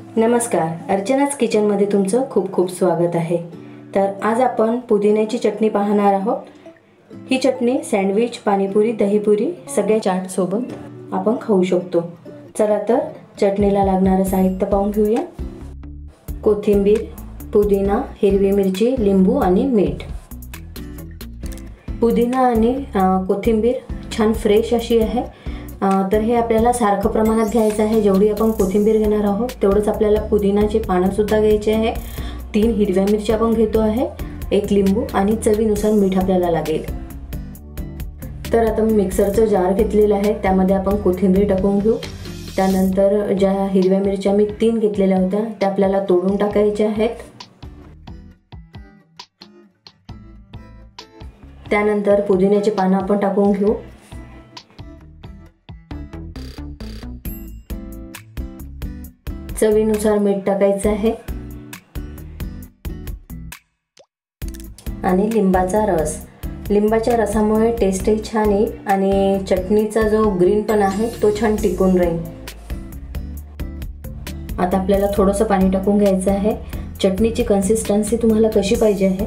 नमस्कार अर्चनाच किचनमध्ये तुमचं खूप खूप स्वागत आहे. तर आज आपण पुदिन्याची चटणी पाहणार आहोत. ही चटणी सँडविच पाणीपुरी दहीपुरी सगळ्या चाटसोबत आपण खाऊ शकतो. चला तर चटणीला लागणारं साहित्य पाहून घेऊया. कोथिंबीर पुदिना हिरवी मिरची लिंबू आणि मीठ. पुदिना आणि कोथिंबीर छान फ्रेश अशी आहे. तर हे आपल्याला सारखं प्रमाणात घ्यायचं आहे. जेवढी आपण कोथिंबीर घेणार आहोत तेवढंच आपल्याला पुदिनाचे पानंसुद्धा घ्यायचे आहे. तीन हिरव्या मिरच्या आपण घेतो आहे. एक लिंबू आणि चवीनुसार मीठ आपल्याला लागेल. तर आता मी मिक्सरचं जार घेतलेलं आहे. त्यामध्ये आपण कोथिंबीर टाकून घेऊ. त्यानंतर ज्या हिरव्या मिरच्या मी तीन घेतलेल्या होत्या त्या आपल्याला तोडून टाकायच्या आहेत. त्यानंतर पुदिन्याची पानं आपण टाकून घेऊ. चवीनुसार मीठ टाकायचं आहे. आणि लिंबाचा रस. लिंबाच्या रसामुळे टेस्टही छान येईल आणि चटणीचा जो ग्रीन पण आहे तो छान टिकून राहील. आता आपल्याला थोडंसं पाणी टाकून घ्यायचं आहे. चटणीची कन्सिस्टन्सी तुम्हाला कशी पाहिजे आहे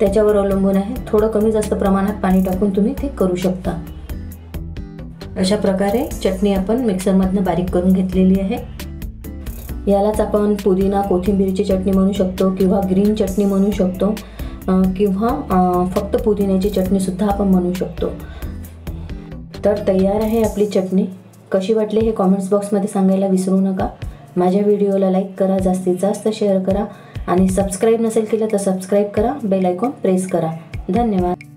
त्याच्यावर अवलंबून आहे. थोडं कमी जास्त प्रमाणात पाणी टाकून तुम्ही ते करू शकता. अशा प्रकारे चटणी आपण मिक्सरमधनं बारीक करून घेतलेली आहे. यालाच आपण पुदिना कोथिंबीरची चटणी म्हणू शकतो किंवा ग्रीन चटणी म्हणू शकतो. किंवा फक्त पुदिन्याची चटणीसुद्धा आपण म्हणू शकतो. तर तयार आहे आपली चटणी. कशी वाटली हे कॉमेंट्स बॉक्समध्ये सांगायला विसरू नका. माझ्या व्हिडिओला लाईक करा जास्तीत जास्त शेअर करा. आणि सबस्क्राईब नसेल केलं तर सबस्क्राईब करा बेल आयकॉन प्रेस करा. धन्यवाद.